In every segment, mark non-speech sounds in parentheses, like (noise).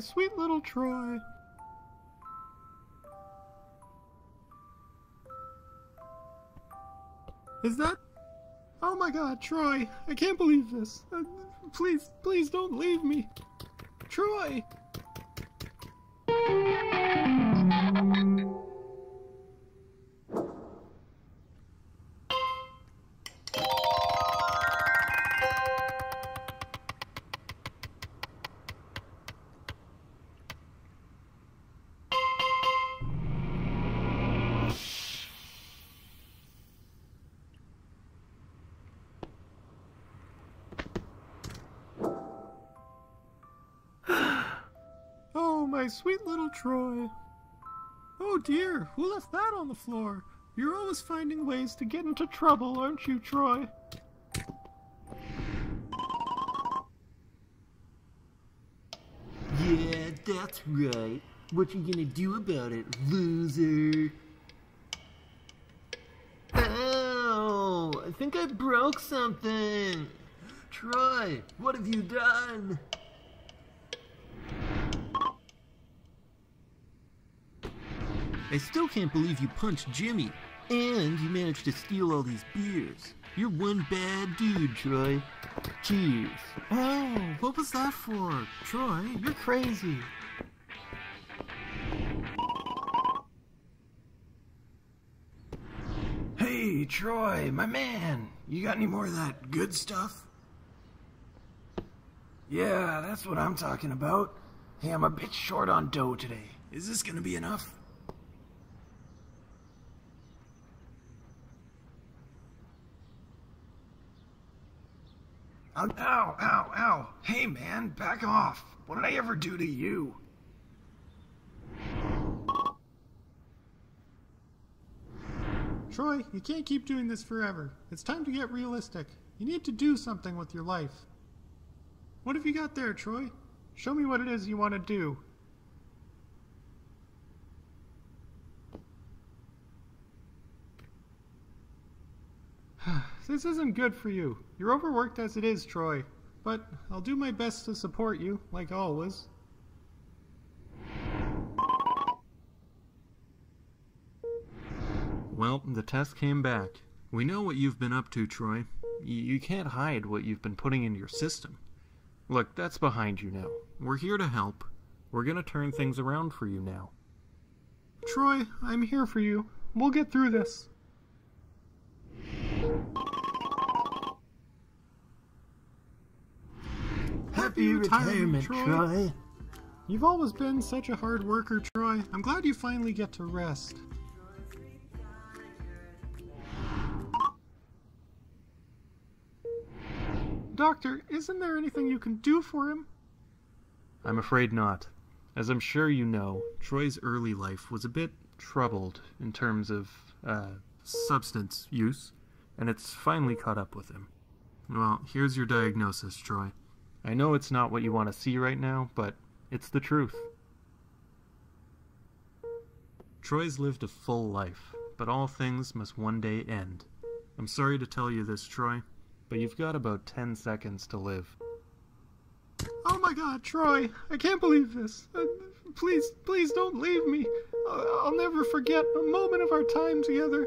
sweet little Troy. Is that? Oh my god, Troy! I can't believe this. Uh, please, please don't leave me. Troy! Sweet little Troy. Oh dear, who left that on the floor? You're always finding ways to get into trouble, aren't you, Troy? Yeah, that's right. What are you gonna do about it, loser? Ow! I think I broke something. Troy, what have you done? I still can't believe you punched Jimmy. And you managed to steal all these beers. You're one bad dude, Troy. Cheers. Oh, what was that for? Troy, you're crazy. Hey, Troy, my man, you got any more of that good stuff? Yeah, that's what I'm talking about. Hey, I'm a bit short on dough today. Is this gonna be enough? Ow, ow, ow, ow. Hey, man, back off. What did I ever do to you? Troy, you can't keep doing this forever. It's time to get realistic. You need to do something with your life. What have you got there, Troy? Show me what it is you want to do. (sighs) this isn't good for you. You're overworked as it is, Troy. But I'll do my best to support you, like always. Well, the test came back. We know what you've been up to, Troy. Y- you can't hide what you've been putting into your system. Look, that's behind you now. We're here to help. We're gonna turn things around for you now. Troy, I'm here for you. We'll get through this. Happy retirement, Troy. Troy. You've always been such a hard worker, Troy. I'm glad you finally get to rest. Doctor, isn't there anything you can do for him? I'm afraid not. As I'm sure you know, Troy's early life was a bit troubled in terms of, uh, substance use, and it's finally caught up with him. Well, here's your diagnosis, Troy. I know it's not what you want to see right now, but it's the truth. Troy's lived a full life, but all things must one day end. I'm sorry to tell you this, Troy, but you've got about 10 seconds to live. Oh my god, Troy, I can't believe this. Uh, please, please don't leave me. Uh, I'll never forget a moment of our time together.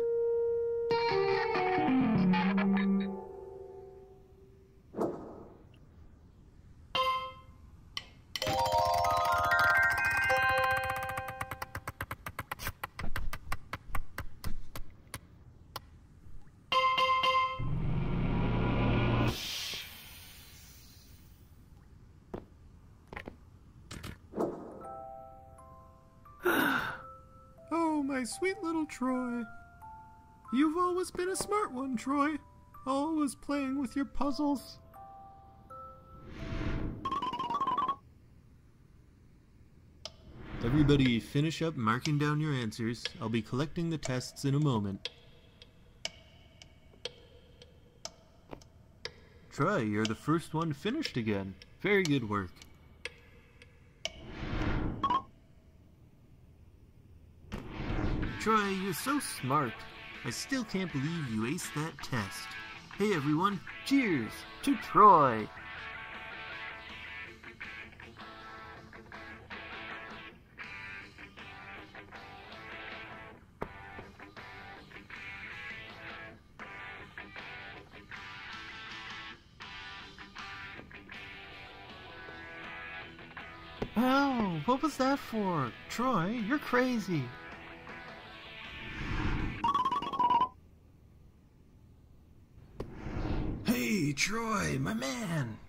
Troy. You've always been a smart one, Troy. Always playing with your puzzles. Everybody finish up marking down your answers. I'll be collecting the tests in a moment. Troy, you're the first one finished again. Very good work. Troy, you're so smart. I still can't believe you aced that test. Hey everyone, cheers to Troy! Oh, what was that for? Troy, you're crazy.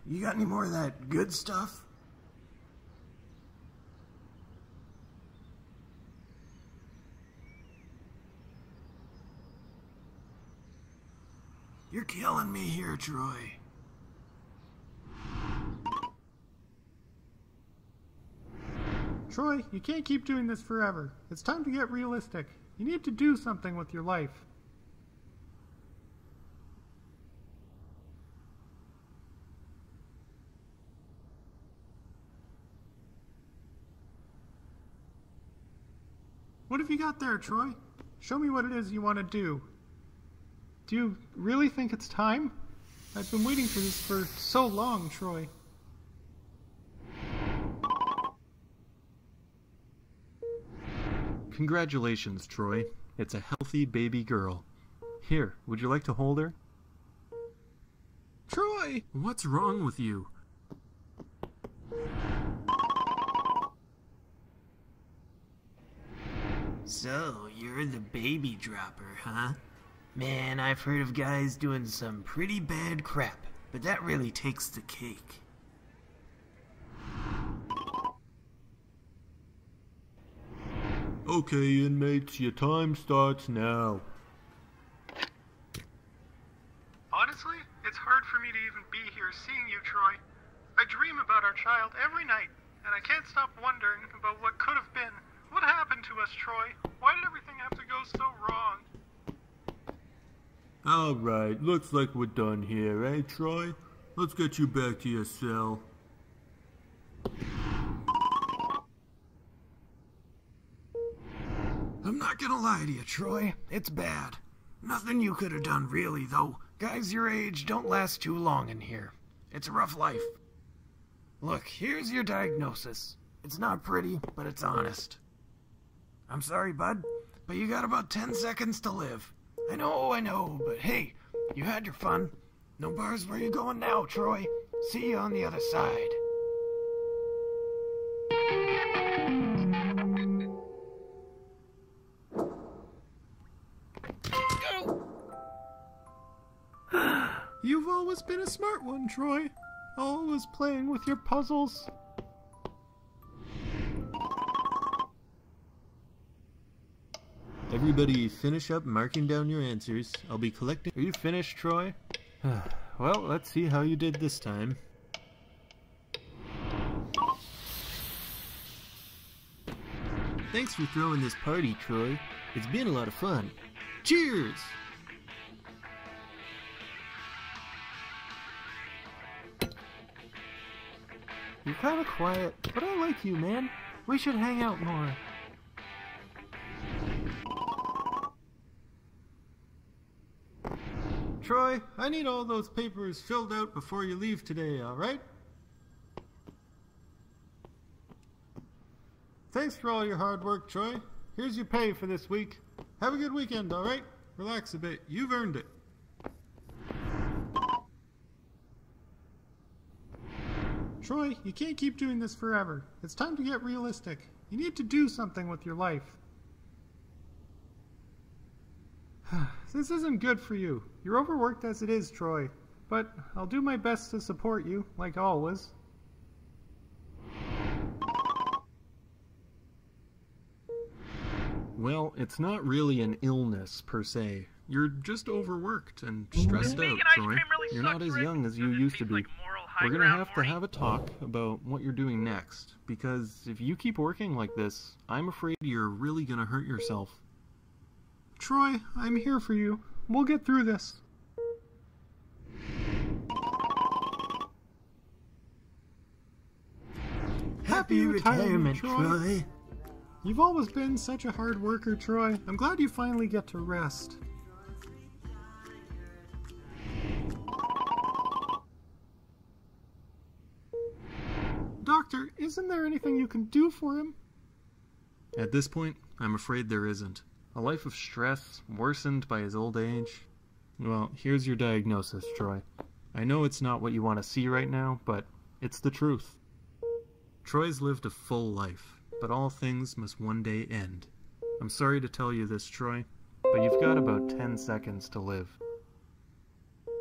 You got any more of that good stuff? You're killing me here, Troy. Troy, you can't keep doing this forever. It's time to get realistic. You need to do something with your life. Have you got there, Troy? Show me what it is you want to do. Do you really think it's time? I've been waiting for this for so long, Troy. Congratulations, Troy. It's a healthy baby girl. Here, would you like to hold her? Troy! What's wrong with you? So, you're the baby dropper, huh? Man, I've heard of guys doing some pretty bad crap, but that really takes the cake. Okay, inmates, your time starts now. Honestly, it's hard for me to even be here seeing you, Troy. I dream about our child every night, and I can't stop wondering about what could have been. What happened to us, Troy? Why did everything have to go so wrong? Alright, looks like we're done here, eh, Troy? Let's get you back to your cell. I'm not gonna lie to you, Troy. It's bad. Nothing you could have done, really, though. Guys your age don't last too long in here. It's a rough life. Look, here's your diagnosis. It's not pretty, but it's honest. I'm sorry, bud, but you got about 10 seconds to live. I know, I know, but hey, you had your fun. No bars where you going now, Troy. See you on the other side. You've always been a smart one, Troy. Always playing with your puzzles. Everybody finish up marking down your answers. I'll be collecting. Are you finished, Troy? (sighs) well, let's see how you did this time. Thanks for throwing this party, Troy. It's been a lot of fun. Cheers! You're kind of quiet, but I like you, man. We should hang out more. Troy, I need all those papers filled out before you leave today, alright? Thanks for all your hard work, Troy. Here's your pay for this week. Have a good weekend, alright? Relax a bit. You've earned it. Troy, you can't keep doing this forever. It's time to get realistic. You need to do something with your life. (sighs) this isn't good for you. You're overworked as it is, Troy. But I'll do my best to support you, like always. Well, it's not really an illness per se. You're just overworked and stressed out, Troy. really You're not as young as you used to be. like We're gonna ground have to have a talk about what you're doing next. Because if you keep working like this, I'm afraid you're really gonna hurt yourself. Troy, I'm here for you. We'll get through this. Happy retirement, Troy. Troy. You've always been such a hard worker, Troy. I'm glad you finally get to rest. Doctor, isn't there anything you can do for him? At this point, I'm afraid there isn't. A life of stress, worsened by his old age. Well, here's your diagnosis, Troy. I know it's not what you want to see right now, but it's the truth. Troy's lived a full life, but all things must one day end. I'm sorry to tell you this, Troy, but you've got about 10 seconds to live.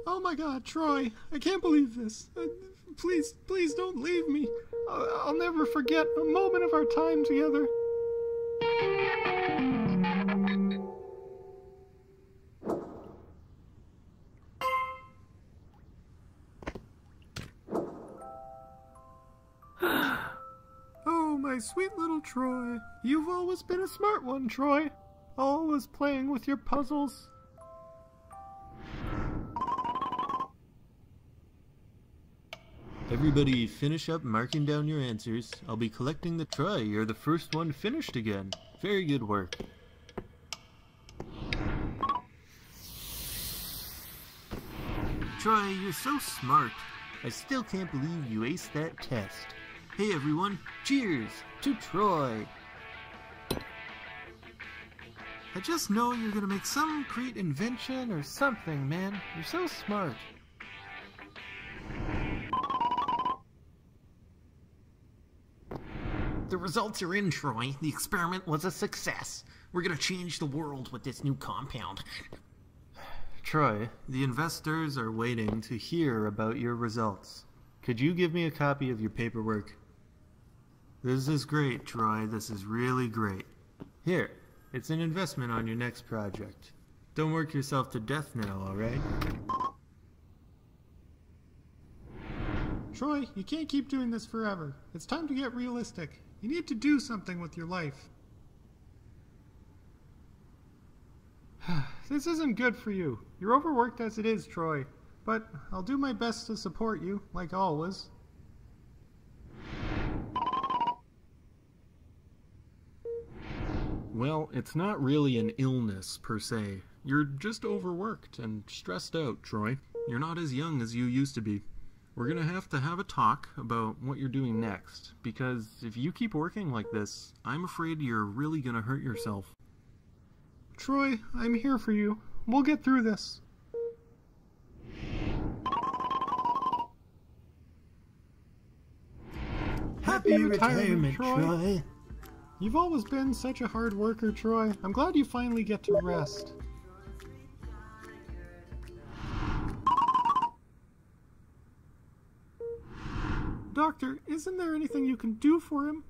Oh my god, Troy, I can't believe this. Uh, please, please don't leave me. I'll, I'll never forget a moment of our time together. Sweet little Troy. You've always been a smart one, Troy. Always playing with your puzzles. Everybody finish up marking down your answers. I'll be collecting the try. You're the first one finished again. Very good work. Troy, you're so smart. I still can't believe you aced that test. Hey everyone, cheers to Troy. I just know you're gonna make some great invention or something, man. You're so smart. The results are in, Troy. The experiment was a success. We're gonna change the world with this new compound. Troy, the investors are waiting to hear about your results. Could you give me a copy of your paperwork? This is great, Troy. This is really great. Here, it's an investment on your next project. Don't work yourself to death now, alright? Troy, you can't keep doing this forever. It's time to get realistic. You need to do something with your life. (sighs) this isn't good for you. You're overworked as it is, Troy. But I'll do my best to support you, like always. Well, it's not really an illness per se. You're just overworked and stressed out, Troy. You're not as young as you used to be. We're gonna have to have a talk about what you're doing next, because if you keep working like this, I'm afraid you're really gonna hurt yourself. Troy, I'm here for you. We'll get through this. Happy retirement, retirement, Troy. Troy. You've always been such a hard worker, Troy. I'm glad you finally get to rest. Doctor, isn't there anything you can do for him?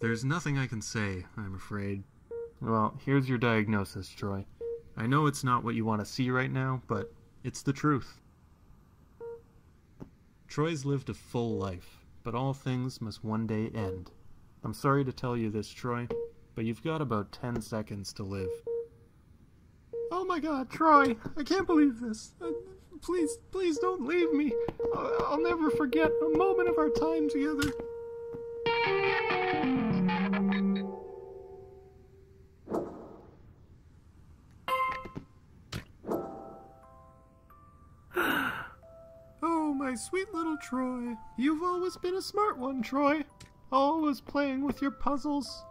There's nothing I can say, I'm afraid. Well, here's your diagnosis, Troy. I know it's not what you want to see right now, but it's the truth. Troy's lived a full life, but all things must one day end. I'm sorry to tell you this, Troy, but you've got about 10 seconds to live. Oh my god, Troy, I can't believe this. Uh, please, please don't leave me. I'll, I'll never forget a moment of our time together. (gasps) Oh, my sweet little Troy. You've always been a smart one, Troy. Always playing with your puzzles.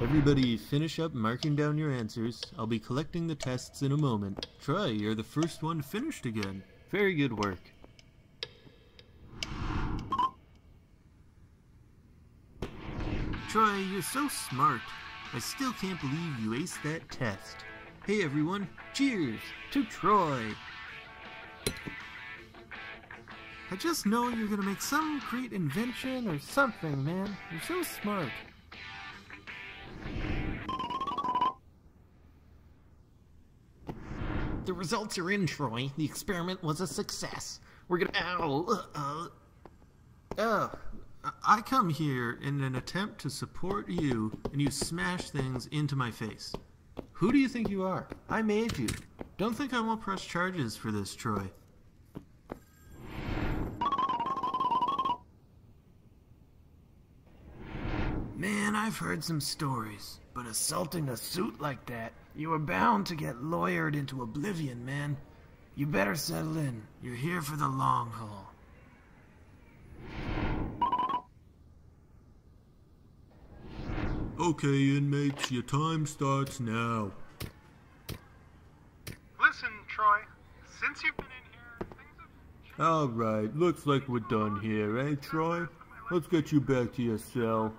Everybody finish up marking down your answers. I'll be collecting the tests in a moment. Troy, you're the first one finished again. Very good work. Troy, you're so smart. I still can't believe you aced that test. Hey everyone, cheers to Troy. I just know you're gonna make some great invention or something, man. You're so smart. The results are in, Troy. The experiment was a success. We're gonna. Ow! Uh, uh, uh, I come here in an attempt to support you, and you smash things into my face. Who do you think you are? I made you. Don't think I won't press charges for this, Troy. I've heard some stories, but assaulting a suit like that, you are bound to get lawyered into oblivion, man. You better settle in. You're here for the long haul. Okay, inmates, your time starts now. Listen, Troy, since you've been in here, things have... Alright, looks like we're done here, eh, Troy? Let's get you back to your cell.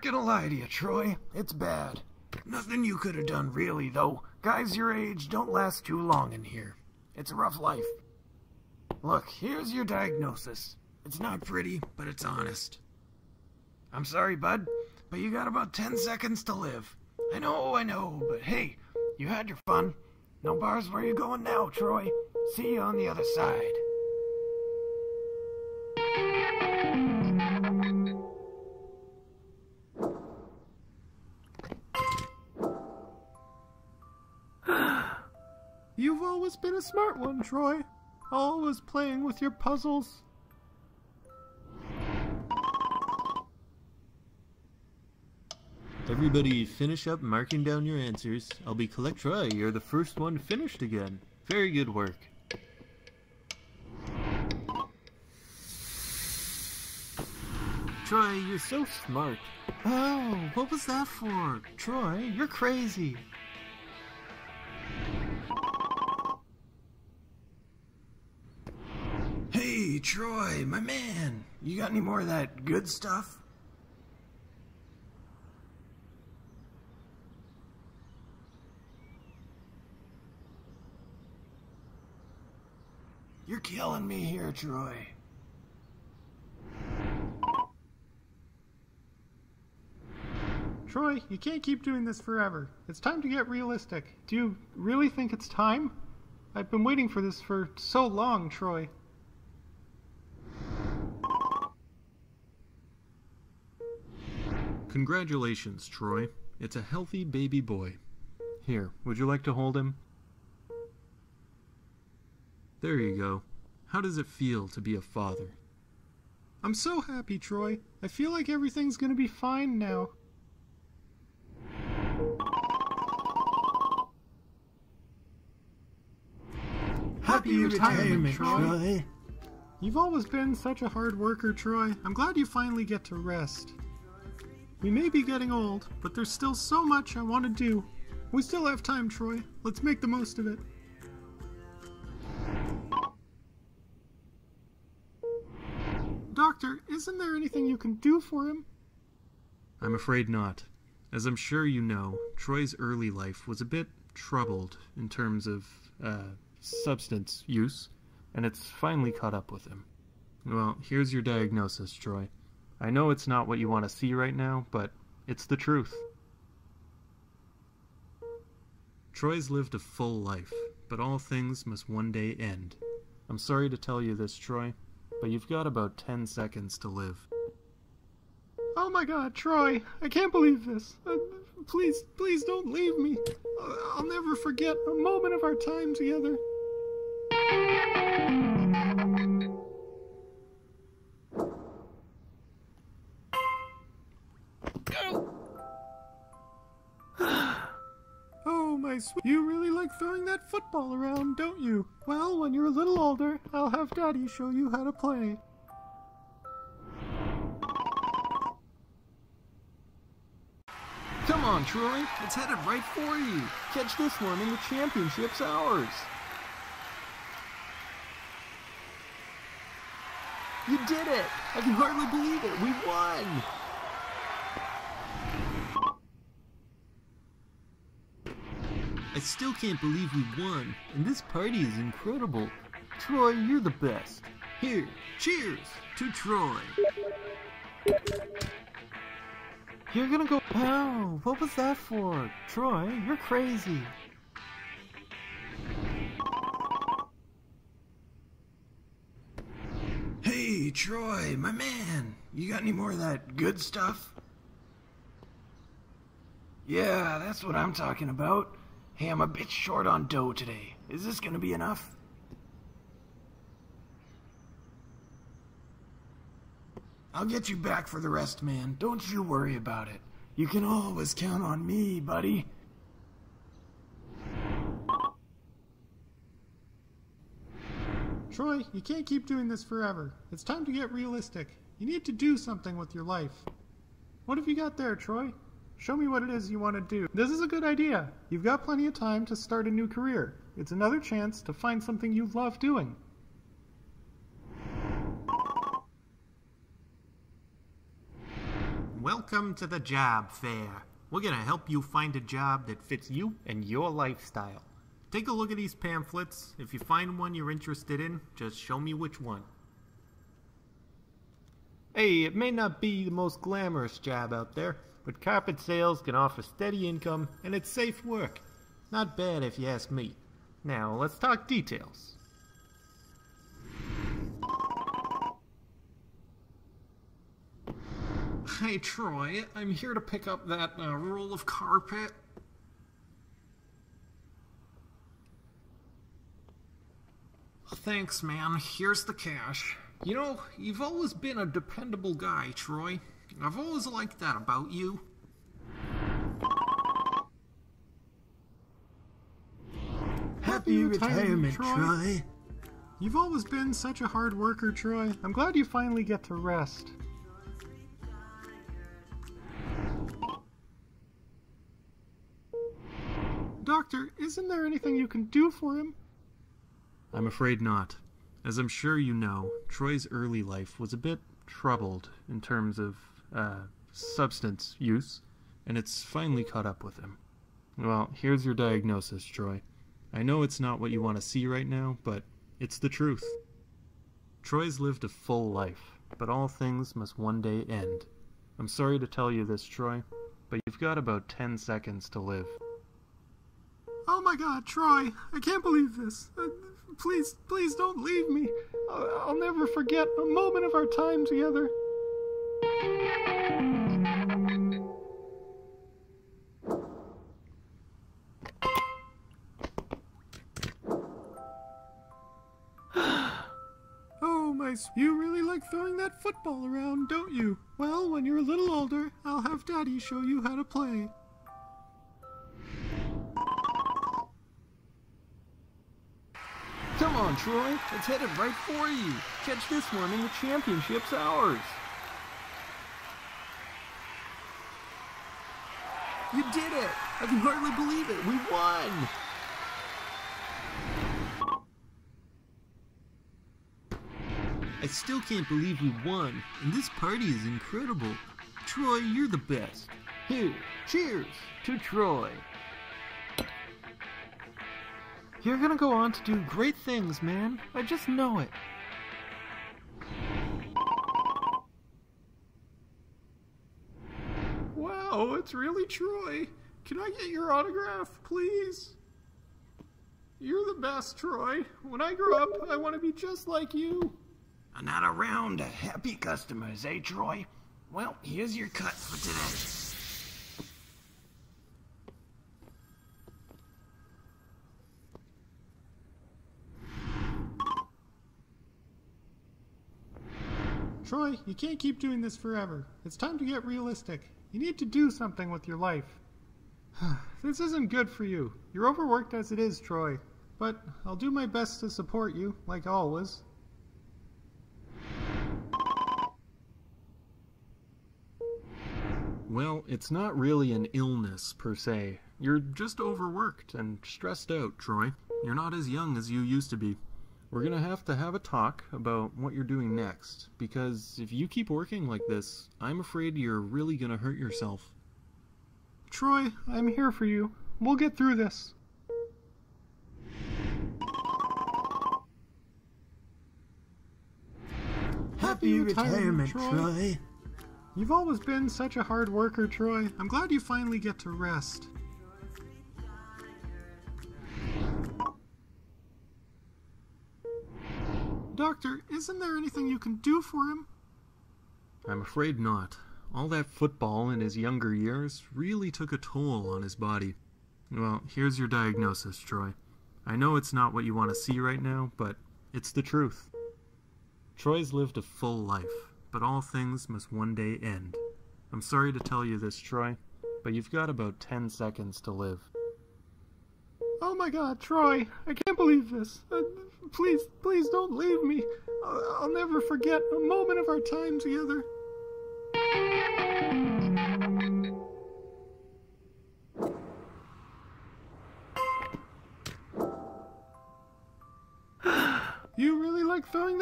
Not gonna lie to you, Troy. It's bad. Nothing you could have done, really, though. Guys your age don't last too long in here. It's a rough life. Look, here's your diagnosis. It's not pretty, but it's honest. I'm sorry, bud, but you got about 10 seconds to live. I know, I know, but hey, you had your fun. No bars where you going now, Troy. See you on the other side. Always been a smart one, Troy. Always playing with your puzzles. Everybody finish up marking down your answers. I'll be collect Troy. You're the first one finished again. Very good work. Troy, you're so smart. Oh, what was that for? Troy, you're crazy. Troy, my man. You got any more of that good stuff? You're killing me here, Troy. Troy, you can't keep doing this forever. It's time to get realistic. Do you really think it's time? I've been waiting for this for so long, Troy. Congratulations, Troy. It's a healthy baby boy. Here, would you like to hold him? There you go. How does it feel to be a father? I'm so happy, Troy. I feel like everything's gonna be fine now. Happy retirement, Troy. You've always been such a hard worker, Troy. I'm glad you finally get to rest. We may be getting old, but there's still so much I want to do. We still have time, Troy. Let's make the most of it. Doctor, isn't there anything you can do for him? I'm afraid not. As I'm sure you know, Troy's early life was a bit troubled in terms of uh, substance use, and it's finally caught up with him. Well, here's your diagnosis, Troy. I know it's not what you want to see right now, but it's the truth. Troy's lived a full life, but all things must one day end. I'm sorry to tell you this, Troy, but you've got about 10 seconds to live. Oh my god, Troy, I can't believe this. Uh, please, please don't leave me. Uh, I'll never forget a moment of our time together. Sweet. You really like throwing that football around, don't you? Well, when you're a little older, I'll have Daddy show you how to play. Come on, Troy. It's headed right for you. Catch this one and the championship's ours. You did it! I can hardly believe it. We won! I still can't believe we won, and this party is incredible. Troy, you're the best. Here, cheers to Troy. You're gonna go. wow, what was that for? Troy, you're crazy. Hey, Troy, my man. You got any more of that good stuff? Yeah, that's what I'm talking about. Hey, I'm a bit short on dough today. Is this gonna be enough? I'll get you back for the rest, man. Don't you worry about it. You can always count on me, buddy. Troy, you can't keep doing this forever. It's time to get realistic. You need to do something with your life. What have you got there, Troy? Show me what it is you want to do. This is a good idea. You've got plenty of time to start a new career. It's another chance to find something you love doing. Welcome to the job fair. We're gonna help you find a job that fits you and your lifestyle. Take a look at these pamphlets. If you find one you're interested in, just show me which one. Hey, it may not be the most glamorous job out there, but carpet sales can offer steady income and it's safe work. Not bad if you ask me. Now, let's talk details. Hey, Troy, I'm here to pick up that uh, roll of carpet. Thanks, man. Here's the cash. You know, you've always been a dependable guy, Troy. I've always liked that about you. Happy retirement, Troy. You've always been such a hard worker, Troy. I'm glad you finally get to rest. Doctor, isn't there anything you can do for him? I'm afraid not. As I'm sure you know, Troy's early life was a bit troubled in terms of uh, substance use, and it's finally caught up with him. Well, here's your diagnosis, Troy. I know it's not what you want to see right now, but it's the truth. Troy's lived a full life, but all things must one day end. I'm sorry to tell you this, Troy, but you've got about 10 seconds to live. Oh my god, Troy, I can't believe this. Uh, please, please don't leave me. I'll, I'll never forget a moment of our time together. Oh, my, s- you really like throwing that football around, don't you? Well, when you're a little older, I'll have Daddy show you how to play. Come on, Troy. It's headed right for you. Catch this one and the championship's ours. You did it! I can hardly believe it. We won! I still can't believe we won, and this party is incredible. Troy, you're the best. Here, cheers to Troy. You're gonna go on to do great things, man. I just know it. Wow, it's really Troy. Can I get your autograph, please? You're the best, Troy. When I grow up, I want to be just like you. Another round of happy customers, eh, Troy? Well, here's your cut for today. Troy, you can't keep doing this forever. It's time to get realistic. You need to do something with your life. (sighs) this isn't good for you. You're overworked as it is, Troy. But I'll do my best to support you, like always. Well, it's not really an illness per se. You're just overworked and stressed out, Troy. You're not as young as you used to be. We're gonna have to have a talk about what you're doing next, because if you keep working like this, I'm afraid you're really gonna hurt yourself. Troy, I'm here for you. We'll get through this. Happy retirement, Troy. You've always been such a hard worker, Troy. I'm glad you finally get to rest. Doctor, isn't there anything you can do for him? I'm afraid not. All that football in his younger years really took a toll on his body. Well, here's your diagnosis, Troy. I know it's not what you want to see right now, but it's the truth. Troy's lived a full life, but all things must one day end. I'm sorry to tell you this, Troy, but you've got about 10 seconds to live. Oh my god, Troy, I can't believe this. Uh, please, please don't leave me. I'll, I'll never forget a moment of our time together.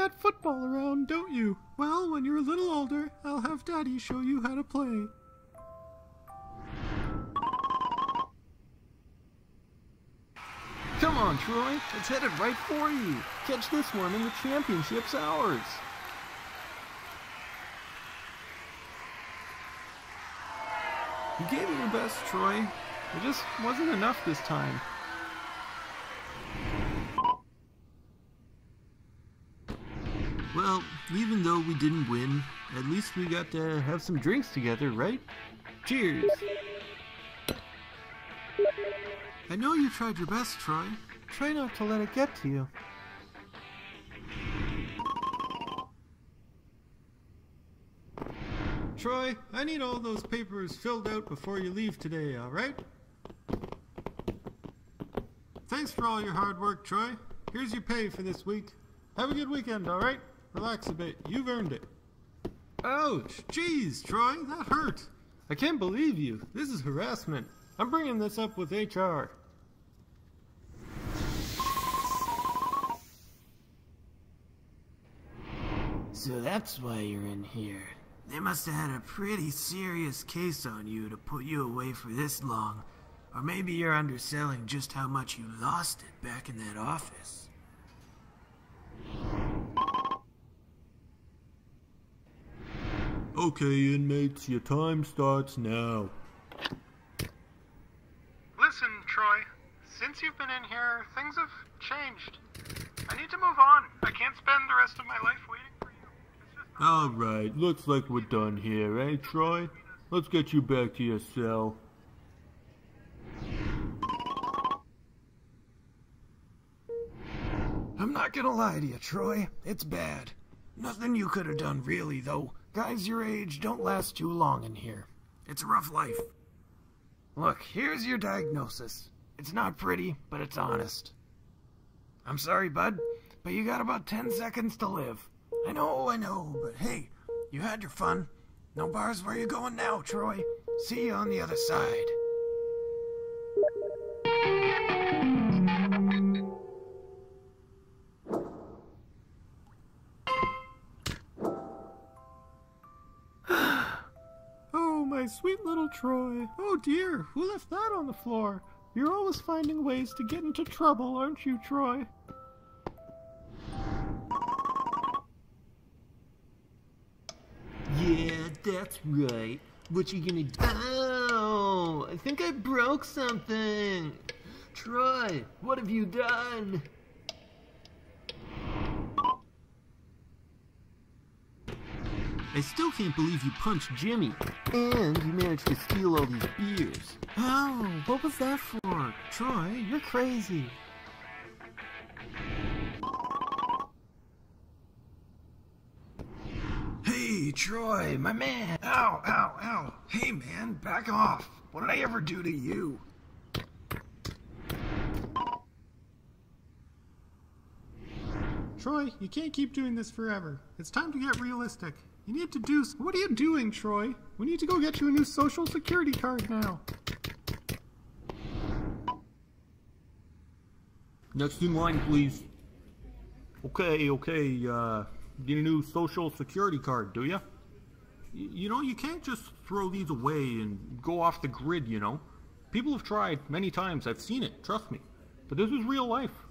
That football around, don't you? Well, when you're a little older, I'll have Daddy show you how to play. Come on, Troy. It's headed right for you. Catch this one and the championship's ours. You gave it your best, Troy. It just wasn't enough this time. Well, even though we didn't win, at least we got to have some drinks together, right? Cheers! I know you tried your best, Troy. Try not to let it get to you. Troy, I need all those papers filled out before you leave today, alright? Thanks for all your hard work, Troy. Here's your pay for this week. Have a good weekend, alright? Relax a bit. You've earned it. Ouch! Jeez, Troy, that hurt. I can't believe you. This is harassment. I'm bringing this up with HR. So that's why you're in here. They must have had a pretty serious case on you to put you away for this long. Or maybe you're underselling just how much you lost it back in that office. Okay, inmates, your time starts now. Listen, Troy, since you've been in here, things have changed. I need to move on. I can't spend the rest of my life waiting for you. It's just not Alright, looks like we're done here, eh, Troy? Let's get you back to your cell. I'm not gonna lie to you, Troy. It's bad. Nothing you could have done, really, though. Guys your age don't last too long in here. It's a rough life. Look, here's your diagnosis. It's not pretty, but it's honest. I'm sorry, bud, but you got about 10 seconds to live. I know, I know, but hey, you had your fun. No bars where you going now, Troy. See you on the other side. Sweet Troy. Oh dear, who left that on the floor? You're always finding ways to get into trouble, aren't you, Troy? Yeah, that's right. What you gonna do? Oh, I think I broke something. Troy, what have you done? I still can't believe you punched Jimmy. And you managed to steal all these beers. Oh, what was that for? Troy, you're crazy. Hey, Troy, my man. Ow, ow, ow. Hey, man, back off. What did I ever do to you? Troy, you can't keep doing this forever. It's time to get realistic. You need to do. What are you doing, Troy? We need to go get you a new social security card now. Next in line, please. Okay, okay, uh, get a new social security card, do ya? Y- You know, you can't just throw these away and go off the grid, you know? People have tried many times, I've seen it, trust me. But this is real life.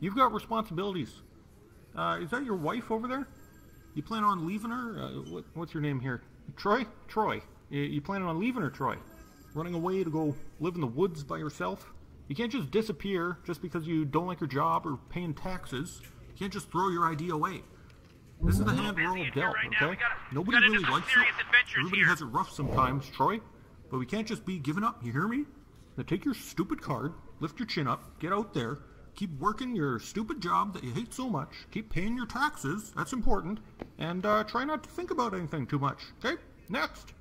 You've got responsibilities. Uh, is that your wife over there? You plan on leaving her? Uh, what, what's your name here? Troy? Troy. You, you planning on leaving her, Troy? Running away to go live in the woods by yourself? You can't just disappear just because you don't like your job or paying taxes. You can't just throw your ID away. This is the hand we're all dealt, right okay? Gotta- Nobody really likes it. Everybody here. has it rough sometimes, Troy. But we can't just be giving up, you hear me? Now take your stupid card, lift your chin up, get out there, keep working your stupid job that you hate so much, keep paying your taxes, that's important, and uh, try not to think about anything too much, okay? Next!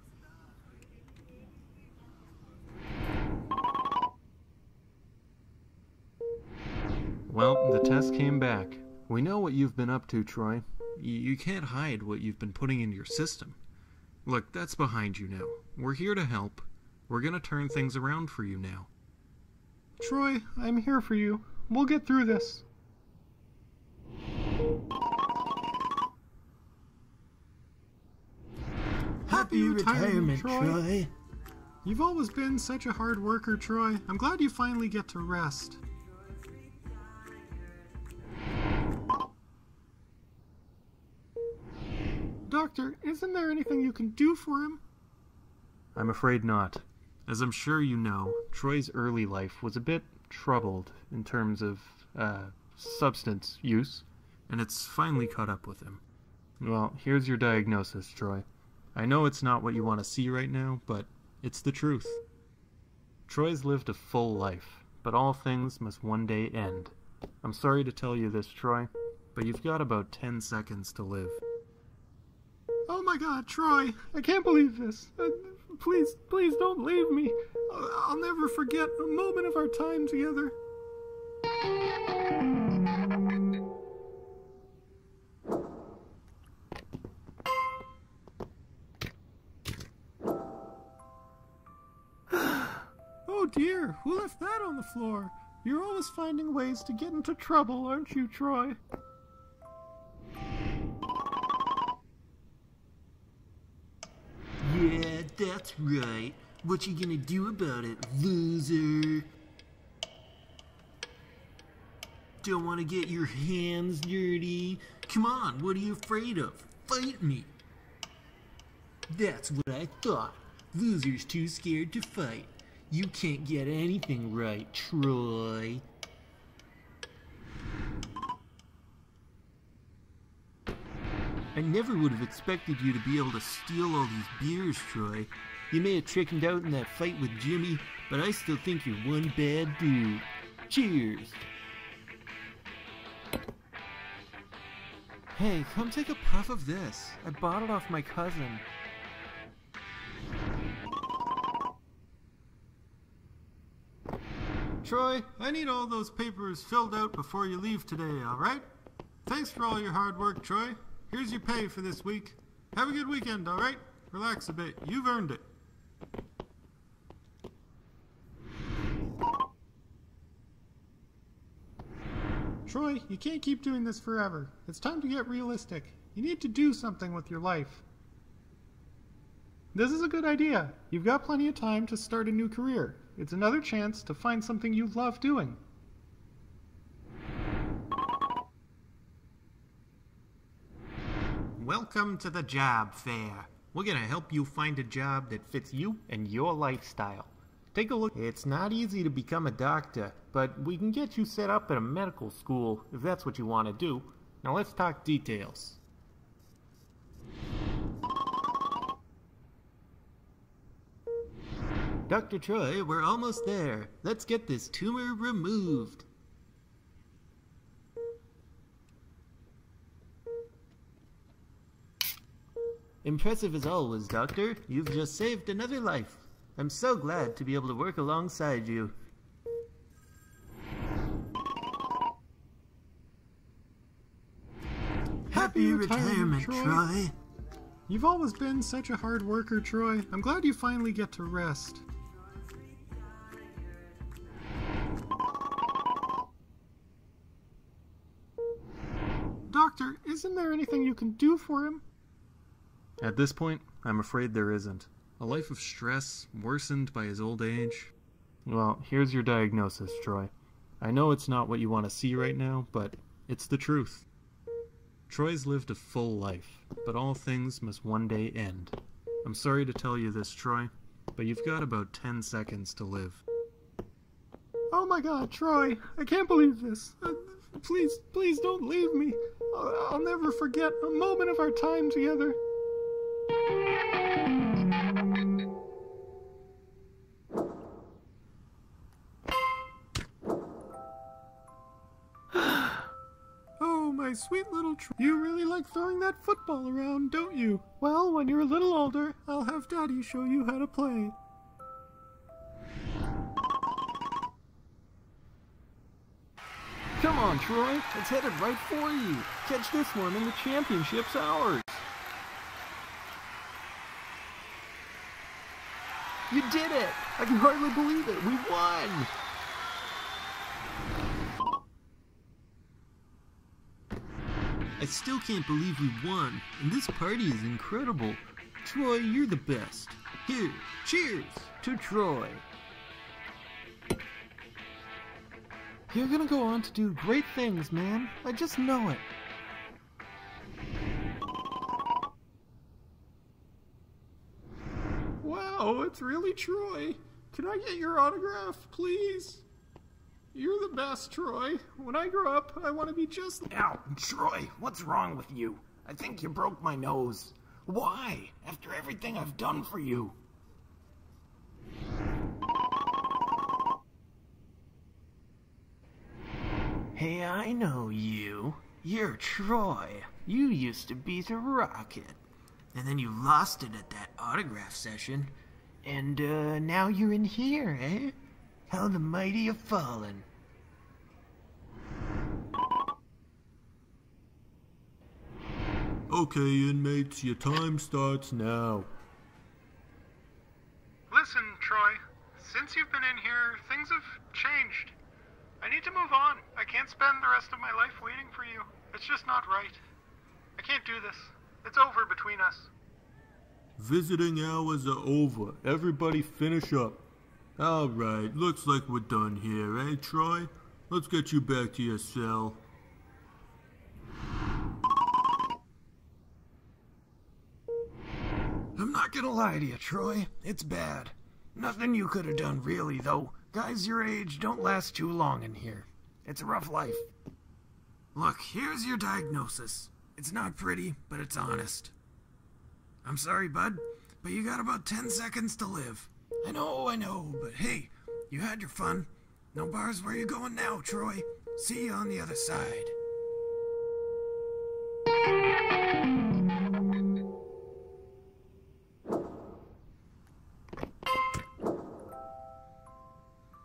Well, the test came back. We know what you've been up to, Troy. You can't hide what you've been putting into your system. Look, that's behind you now. We're here to help. We're gonna turn things around for you now. Troy, I'm here for you. We'll get through this. Happy retirement, retirement Troy. Troy. You've always been such a hard worker, Troy. I'm glad you finally get to rest. Doctor, isn't there anything you can do for him? I'm afraid not. As I'm sure you know, Troy's early life was a bit troubled in terms of uh, substance use, and it's finally caught up with him. Well, here's your diagnosis, Troy. I know it's not what you want to see right now, but it's the truth. Troy's lived a full life, but all things must one day end. I'm sorry to tell you this, Troy, but you've got about 10 seconds to live. Oh my god, Troy, I can't believe this. Please, please don't leave me. I'll never forget a moment of our time together. (sighs) oh dear, who left that on the floor? You're always finding ways to get into trouble, aren't you, Troy? That's right. What you gonna do about it, loser? Don't wanna get your hands dirty? Come on, what are you afraid of? Fight me! That's what I thought. Loser's too scared to fight. You can't get anything right, Troy. I never would have expected you to be able to steal all these beers, Troy. You may have chickened out in that fight with Jimmy, but I still think you're one bad dude. Cheers! Hey, come take a puff of this. I bought it off my cousin. Troy, I need all those papers filled out before you leave today, alright? Thanks for all your hard work, Troy. Here's your pay for this week. Have a good weekend, alright? Relax a bit. You've earned it. Troy, you can't keep doing this forever. It's time to get realistic. You need to do something with your life. This is a good idea. You've got plenty of time to start a new career. It's another chance to find something you love doing. Welcome to the job fair. We're gonna help you find a job that fits you and your lifestyle. Take a look. It's not easy to become a doctor, but we can get you set up at a medical school if that's what you want to do. Now let's talk details. Dr. Troy, we're almost there. Let's get this tumor removed. Impressive as always, Doctor. You've just saved another life. I'm so glad to be able to work alongside you. Happy retirement, Troy. Troy. You've always been such a hard worker, Troy. I'm glad you finally get to rest. Doctor, isn't there anything you can do for him? At this point, I'm afraid there isn't. A life of stress, worsened by his old age. Well, here's your diagnosis, Troy. I know it's not what you want to see right now, but it's the truth. Troy's lived a full life, but all things must one day end. I'm sorry to tell you this, Troy, but you've got about 10 seconds to live. Oh my god, Troy, I can't believe this. Uh, please, please don't leave me. I'll, I'll never forget a moment of our time together. (gasps) Oh, my sweet little Troy. You really like throwing that football around, don't you? Well, when you're a little older, I'll have Daddy show you how to play. Come on, Troy. It's headed right for you. Catch this one in the championship's ours. You did it! I can hardly believe it. We won! I still can't believe we won, and this party is incredible. Troy, you're the best. Here, cheers to Troy. You're gonna go on to do great things, man. I just know it. Wow, it's really Troy. Can I get your autograph, please? You're the best, Troy. When I grow up, I want to be just. Ow, Troy, what's wrong with you? I think you broke my nose. Why? After everything I've done for you. Hey, I know you. You're Troy. You used to be the Rocket. And then you lost it at that autograph session. And, uh, now you're in here, eh? How the mighty have fallen. Okay, inmates, your time starts now. Listen, Troy. Since you've been in here, things have changed. I need to move on. I can't spend the rest of my life waiting for you. It's just not right. I can't do this. It's over between us. Visiting hours are over. Everybody finish up. Alright, looks like we're done here, eh, Troy? Let's get you back to your cell. I'm not gonna lie to you, Troy. It's bad. Nothing you could have done, really, though. Guys your age don't last too long in here. It's a rough life. Look, here's your diagnosis. It's not pretty, but it's honest. I'm sorry, bud, but you got about 10 seconds to live. I know, I know, but hey, you had your fun. No bars where you going now, Troy. See you on the other side.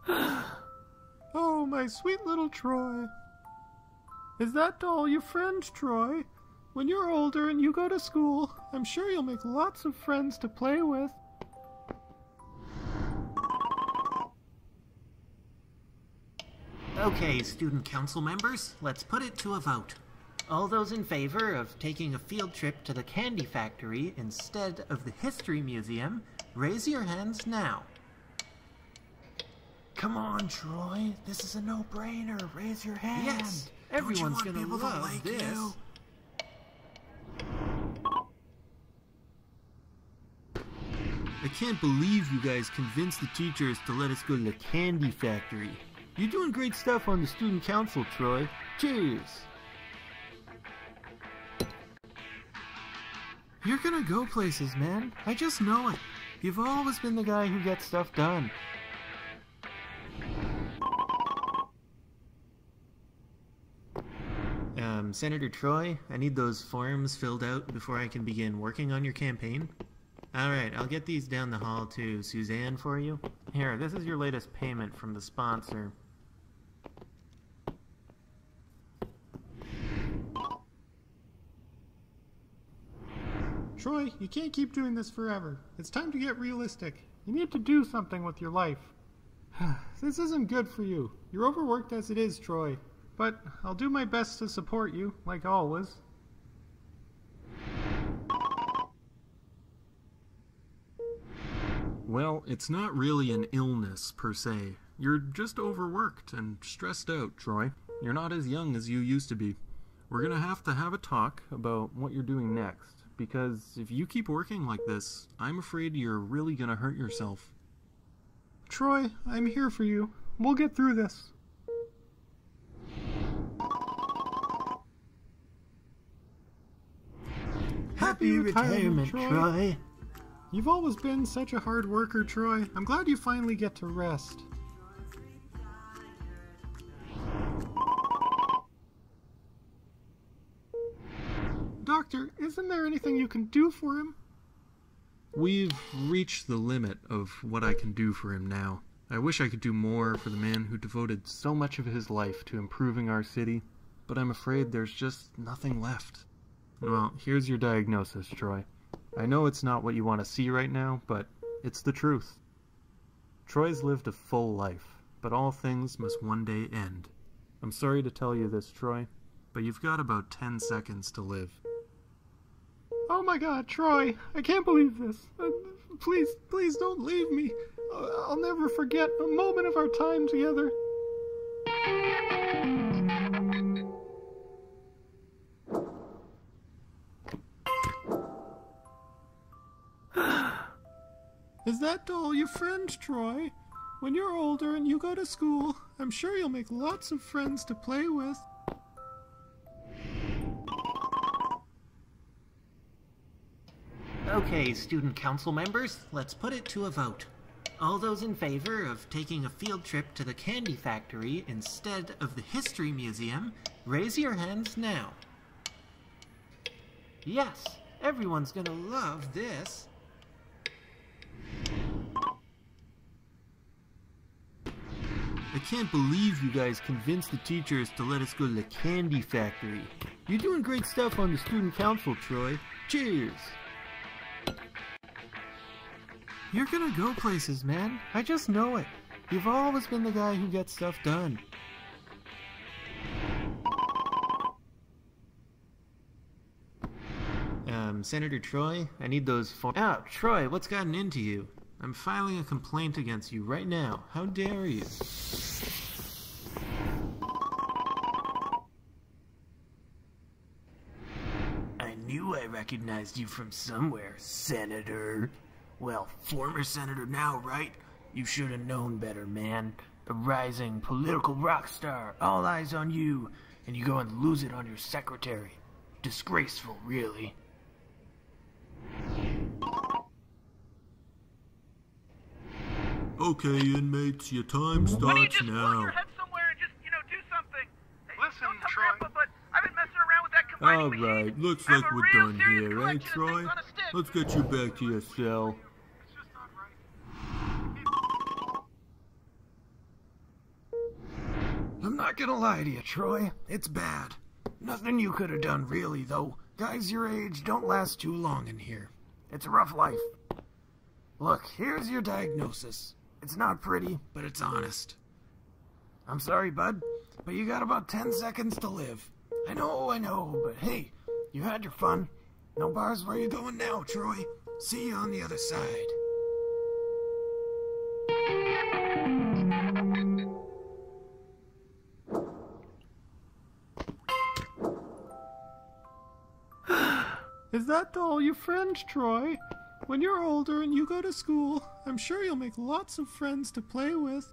(sighs) Oh, my sweet little Troy. Is that all your friends, Troy? When you're older and you go to school, I'm sure you'll make lots of friends to play with. Okay, student council members, let's put it to a vote. All those in favor of taking a field trip to the candy factory instead of the history museum, raise your hands now. Come on, Troy. This is a no-brainer. Raise your hand. Yes, Don't you everyone's gonna people to love like this. you? I can't believe you guys convinced the teachers to let us go to the candy factory. You're doing great stuff on the student council, Troy. Cheers. You're gonna go places, man. I just know it. You've always been the guy who gets stuff done. Um, Senator Troy, I need those forms filled out before I can begin working on your campaign. Alright, I'll get these down the hall to Suzanne for you. Here, this is your latest payment from the sponsor. Troy, you can't keep doing this forever. It's time to get realistic. You need to do something with your life. (sighs) this isn't good for you. You're overworked as it is, Troy. But I'll do my best to support you, like always. Well, it's not really an illness per se. You're just overworked and stressed out, Troy. You're not as young as you used to be. We're gonna have to have a talk about what you're doing next, because if you keep working like this, I'm afraid you're really gonna hurt yourself. Troy, I'm here for you. We'll get through this. Happy retirement, Troy. You've always been such a hard worker, Troy. I'm glad you finally get to rest. Doctor, isn't there anything you can do for him? We've reached the limit of what I can do for him now. I wish I could do more for the man who devoted so much of his life to improving our city, but I'm afraid there's just nothing left. Well, here's your diagnosis, Troy. I know it's not what you want to see right now, but it's the truth. Troy's lived a full life, but all things must one day end. I'm sorry to tell you this, Troy, but you've got about 10 seconds to live. Oh my god, Troy, I can't believe this. Uh, please, please don't leave me. Uh, I'll never forget a moment of our time together. Is that doll your friend, Troy? When you're older and you go to school, I'm sure you'll make lots of friends to play with. Okay, student council members, let's put it to a vote. All those in favor of taking a field trip to the candy factory instead of the history museum, raise your hands now. Yes, everyone's gonna love this. I can't believe you guys convinced the teachers to let us go to the candy factory. You're doing great stuff on the student council, Troy. Cheers! You're gonna go places, man. I just know it. You've always been the guy who gets stuff done. Um, Senator Troy, I need those forms. Oh, Troy, what's gotten into you? I'm filing a complaint against you right now. How dare you? I knew I recognized you from somewhere, Senator. Well, former senator now, right? You should have known better, man. A rising political rock star, all eyes on you, and you go and lose it on your secretary. Disgraceful, really. Okay, inmates, your time starts Why don't you just now. your head somewhere and just, you know, do something? Listen, don't Troy. Grandpa, but I've been messing around with that combining machine. Alright, looks like we're done serious here, eh, Troy? things on a stick. Let's get you back to your cell. It's just not right. I'm not gonna lie to you, Troy. It's bad. Nothing you could have done, really, though. Guys your age don't last too long in here. It's a rough life. Look, here's your diagnosis. It's not pretty, but it's honest. I'm sorry, bud, but you got about 10 seconds to live. I know, I know, but hey, you had your fun. No bars where you going now, Troy. See you on the other side. (gasps) Is that all your friends, Troy? When you're older and you go to school, I'm sure you'll make lots of friends to play with.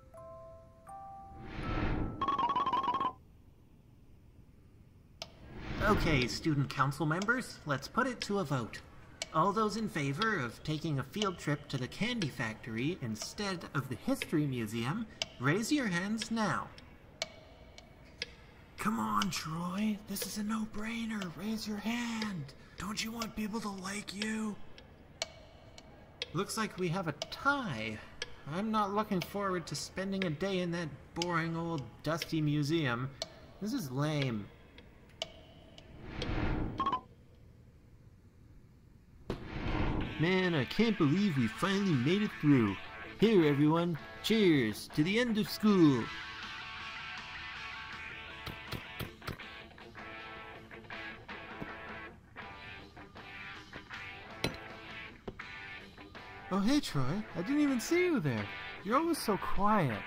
Okay, student council members, let's put it to a vote. All those in favor of taking a field trip to the candy factory instead of the history museum, raise your hands now. Come on, Troy. This is a no-brainer. Raise your hand. Don't you want people to like you? Looks like we have a tie. I'm not looking forward to spending a day in that boring old dusty museum. This is lame. Man, I can't believe we finally made it through. Here, everyone, cheers to the end of school. Oh, hey, Troy. I didn't even see you there. You're always so quiet.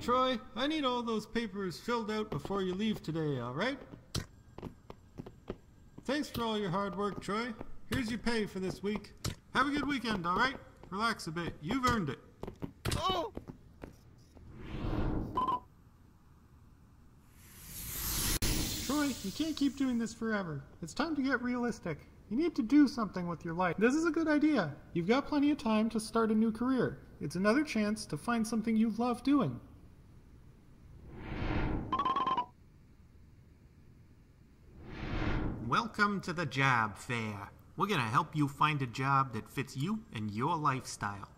Troy, I need all those papers filled out before you leave today, alright? Thanks for all your hard work, Troy. Here's your pay for this week. Have a good weekend, alright? Relax a bit. You've earned it. Oh! Troy, you can't keep doing this forever. It's time to get realistic. You need to do something with your life. This is a good idea. You've got plenty of time to start a new career. It's another chance to find something you love doing. Welcome to the job fair. We're gonna help you find a job that fits you and your lifestyle.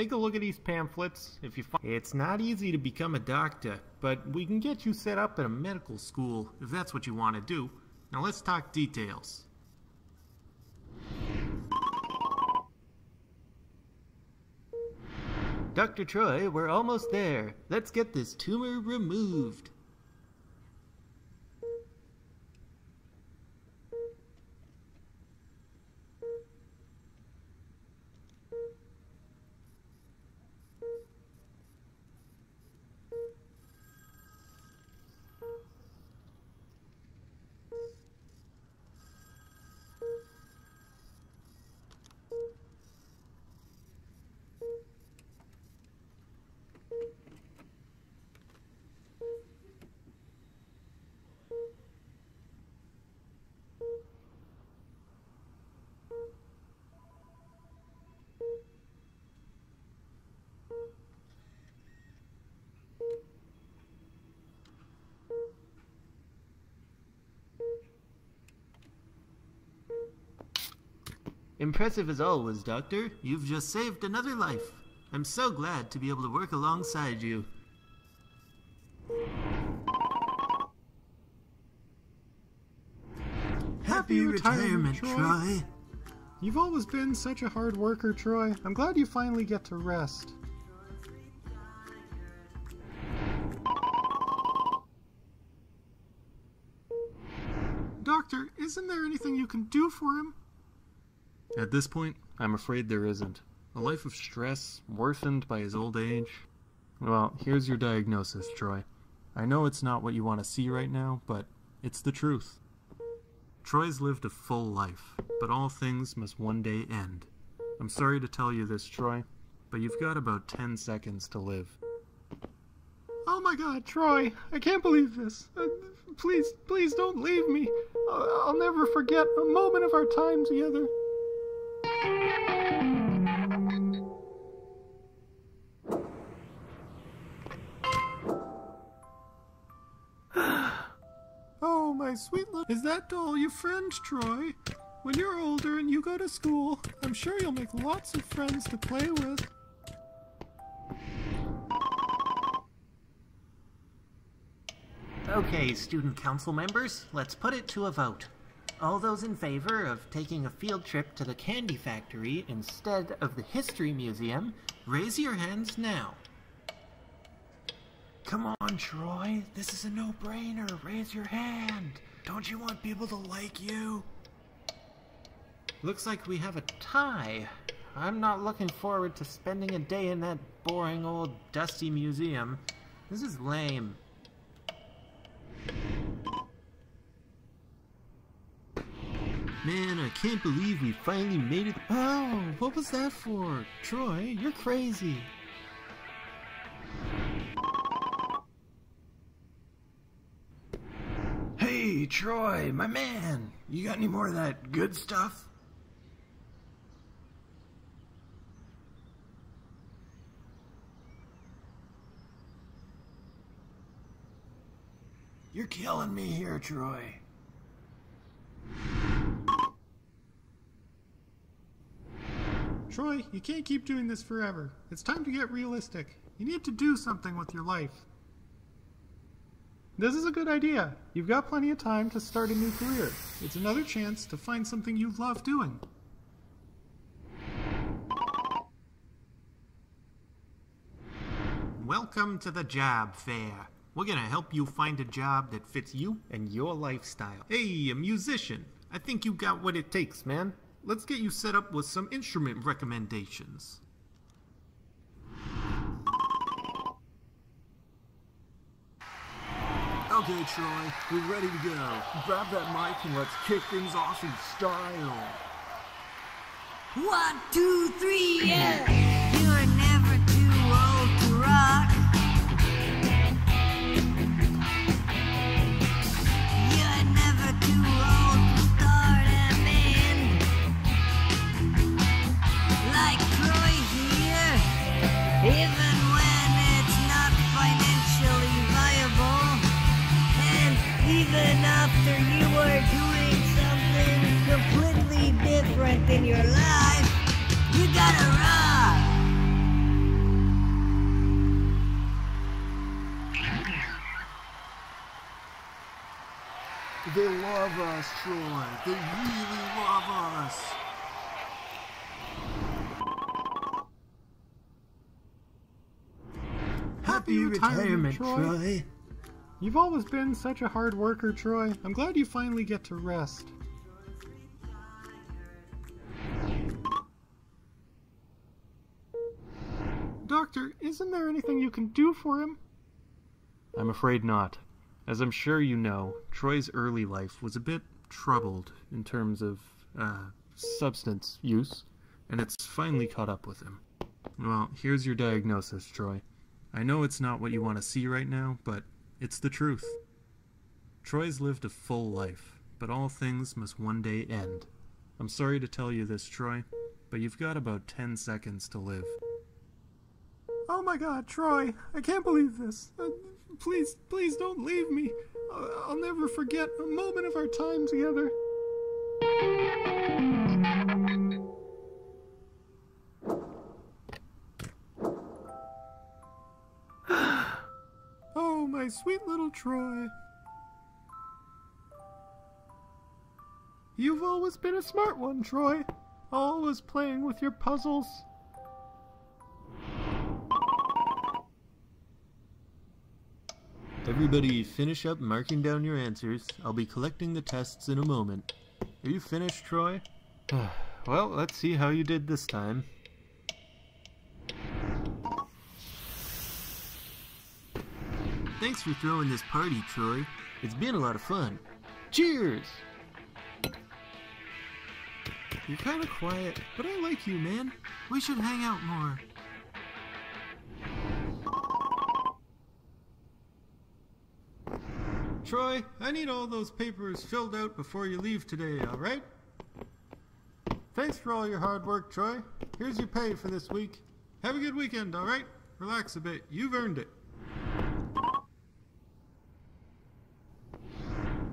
Take a look at these pamphlets. If you find It's not easy to become a doctor, but we can get you set up at a medical school if that's what you want to do. Now let's talk details. Dr. Troy, we're almost there. Let's get this tumor removed. Impressive as always, Doctor. You've just saved another life. I'm so glad to be able to work alongside you. Happy retirement, Troy. You've always been such a hard worker, Troy. I'm glad you finally get to rest. Doctor, isn't there anything you can do for him? At this point, I'm afraid there isn't. A life of stress, worsened by his old age. Well, here's your diagnosis, Troy. I know it's not what you want to see right now, but it's the truth. Troy's lived a full life, but all things must one day end. I'm sorry to tell you this, Troy, but you've got about 10 seconds to live. Oh my god, Troy, I can't believe this. Uh, please, please don't leave me. I'll, I'll never forget a moment of our time together. Sweet little. Is that doll your friend, Troy? When you're older and you go to school, I'm sure you'll make lots of friends to play with. Okay, student council members, let's put it to a vote. All those in favor of taking a field trip to the candy factory instead of the history museum, raise your hands now. Come on, Troy. This is a no-brainer. Raise your hand. Don't you want people to like you? Looks like we have a tie. I'm not looking forward to spending a day in that boring old dusty museum. This is lame. Man, I can't believe we finally made it. Oh, what was that for? Troy, you're crazy. Troy, my man. You got any more of that good stuff? You're killing me here, Troy. Troy, you can't keep doing this forever. It's time to get realistic. You need to do something with your life. This is a good idea. You've got plenty of time to start a new career. It's another chance to find something you love doing. Welcome to the job fair. We're gonna help you find a job that fits you and your lifestyle. Hey, a musician. I think you got what it takes, man. Let's get you set up with some instrument recommendations. Okay, Troy, we're ready to go. Grab that mic and let's kick things off in style. One, two, three, yeah! In your life, you gotta rock. They love us, Troy. They really love us. Happy retirement, Troy. You've always been such a hard worker, Troy. I'm glad you finally get to rest. Doctor, isn't there anything you can do for him? I'm afraid not. As I'm sure you know, Troy's early life was a bit troubled in terms of uh, substance use, and it's finally caught up with him. Well, here's your diagnosis, Troy. I know it's not what you want to see right now, but it's the truth. Troy's lived a full life, but all things must one day end. I'm sorry to tell you this, Troy, but you've got about 10 seconds to live. Oh my god, Troy, I can't believe this. Uh, please, please don't leave me. Uh, I'll never forget a moment of our time together. (gasps) oh, my sweet little Troy. You've always been a smart one, Troy. Always playing with your puzzles. Everybody finish up marking down your answers. I'll be collecting the tests in a moment. Are you finished, Troy? (sighs) well, let's see how you did this time. Thanks for throwing this party, Troy. It's been a lot of fun. Cheers! You're kind of quiet, but I like you, man. We should hang out more. Troy, I need all those papers filled out before you leave today, alright? Thanks for all your hard work, Troy. Here's your pay for this week. Have a good weekend, alright? Relax a bit. You've earned it.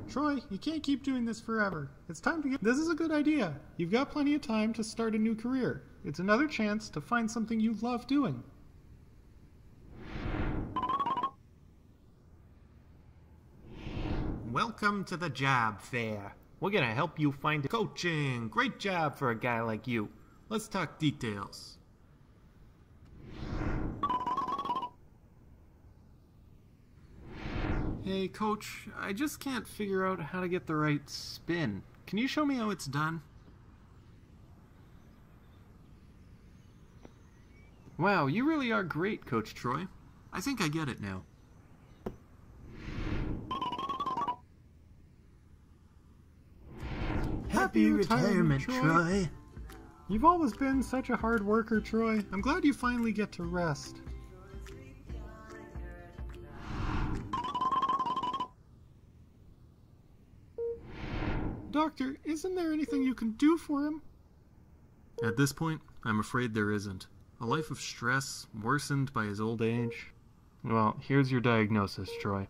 Troy, you can't keep doing this forever. It's time to get. This is a good idea. You've got plenty of time to start a new career. It's another chance to find something you love doing. Welcome to the job fair. We're gonna help you find a coaching. Great job for a guy like you. Let's talk details. Hey, coach, I just can't figure out how to get the right spin. Can you show me how it's done? Wow, you really are great, Coach Troy. I think I get it now. Happy retirement, Troy. You've always been such a hard worker, Troy. I'm glad you finally get to rest. Doctor, isn't there anything you can do for him? At this point, I'm afraid there isn't. A life of stress, worsened by his old age. Well, here's your diagnosis, Troy.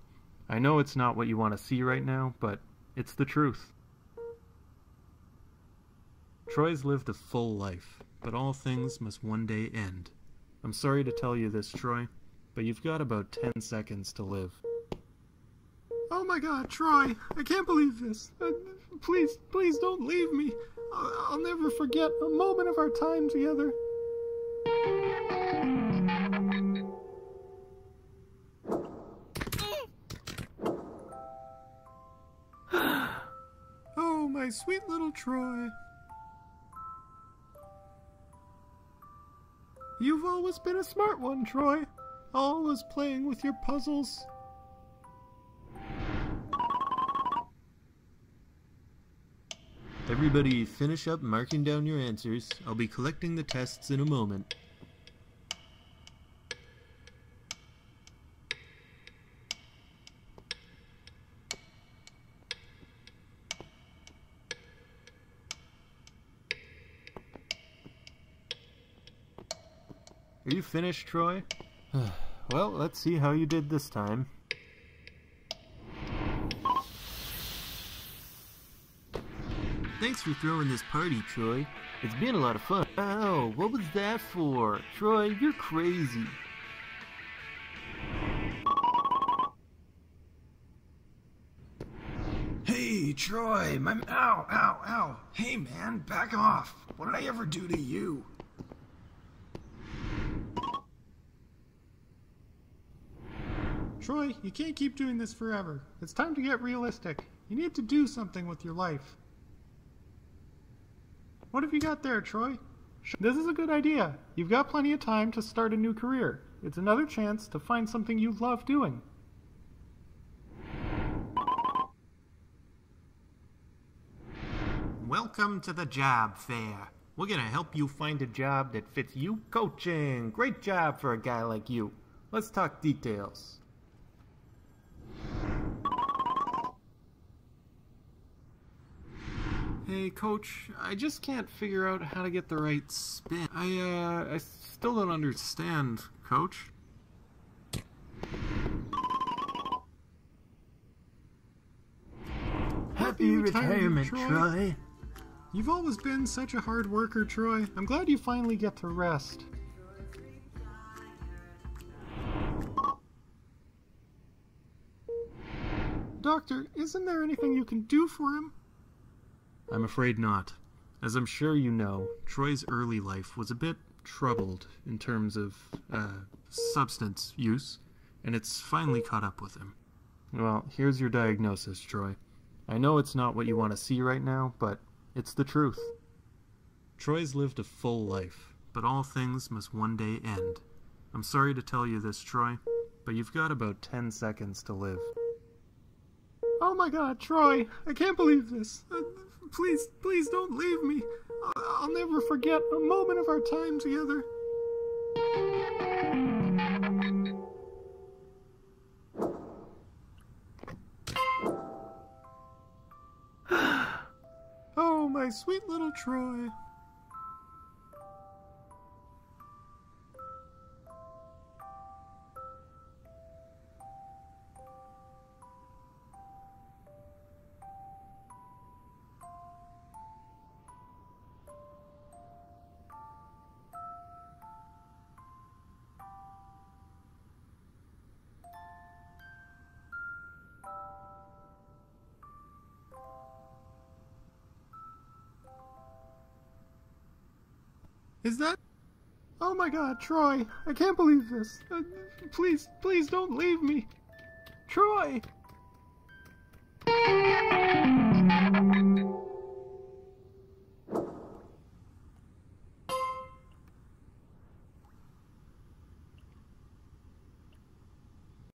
I know it's not what you want to see right now, but it's the truth. Troy's lived a full life, but all things must one day end. I'm sorry to tell you this, Troy, but you've got about 10 seconds to live. Oh my god, Troy, I can't believe this. Uh, please, please don't leave me. I'll, I'll never forget a moment of our time together. (gasps) oh, my sweet little Troy. You've always been a smart one, Troy. Always playing with your puzzles. Everybody finish up marking down your answers. I'll be collecting the tests in a moment. Finished, Troy? (sighs) well, let's see how you did this time. Thanks for throwing this party, Troy. It's been a lot of fun. Oh, what was that for? Troy, you're crazy. Hey, Troy, my. Ow, ow, ow. Hey, man, back off. What did I ever do to you? Troy, you can't keep doing this forever. It's time to get realistic. You need to do something with your life. What have you got there, Troy? This is a good idea. You've got plenty of time to start a new career. It's another chance to find something you love doing. Welcome to the job fair. We're gonna help you find a job that fits you. Coaching. Great job for a guy like you. Let's talk details. Hey, coach, I just can't figure out how to get the right spin. I, uh, I still don't understand, coach. Happy retirement, Troy. You've always been such a hard worker, Troy. I'm glad you finally get to rest. Doctor, isn't there anything you can do for him? I'm afraid not. As I'm sure you know, Troy's early life was a bit troubled in terms of, uh, substance use, and it's finally caught up with him. Well, here's your diagnosis, Troy. I know it's not what you want to see right now, but it's the truth. Troy's lived a full life, but all things must one day end. I'm sorry to tell you this, Troy, but you've got about 10 seconds to live. Oh my god, Troy, I can't believe this. Please, please don't leave me. I'll never forget a moment of our time together. (sighs) oh, my sweet little Troy. Is that? Oh my god, Troy! I can't believe this! Uh, please, please don't leave me! Troy!